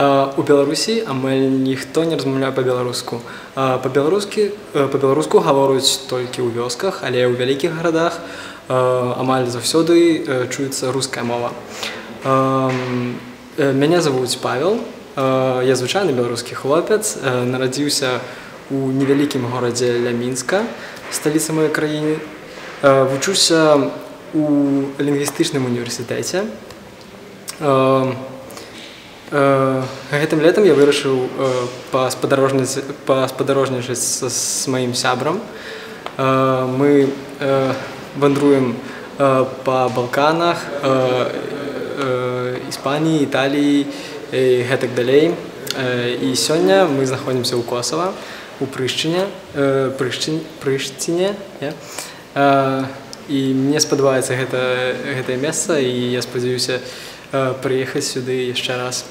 У Беларусі амаль ніхто не размаўляе па-беларуску. Па-беларускі па-беларуску гавораюць толькі ў вёсках, але ў вялікіх гарадах амаль заўсёды чуецца руская мова. Мяне завуць Павел. Я звычайны беларускі хлопец, нарадзіўся у невялікім горадзе ля мінска, сталіцы маёй краіны. Вучуся у лінгвістычным універсітэце. Гэтым летам я вырашыў паспадарожнічаць з маім сябрам. Мы вандруем па балканах, Іспаніі, Італіі гэтак далей. І сёння мы знаходзімся ў Косава, у прышчыне прышціне. І мне спадабаецца гэта, гэтае месца і я спадзяюся прыехаць сюды яшчэ раз.